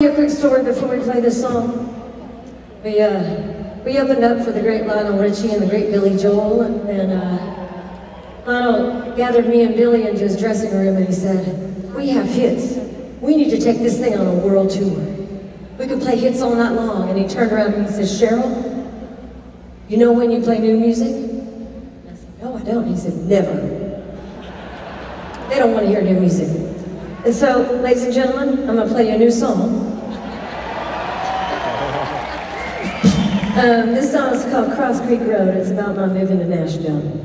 a quick story before we play this song. We uh, we opened up for the great Lionel Richie and the great Billy Joel, and uh, Lionel gathered me and Billy into his dressing room, and he said, "We have hits. We need to take this thing on a world tour. We could play hits all night long." And he turned around and he says, "Sheryl, you know when you play new music?" I said, "No, I don't." He said, "Never. They don't want to hear new music." And so, ladies and gentlemen, I'm going to play you a new song. Um, this song is called Cross Creek Road. It's about my moving to Nashville.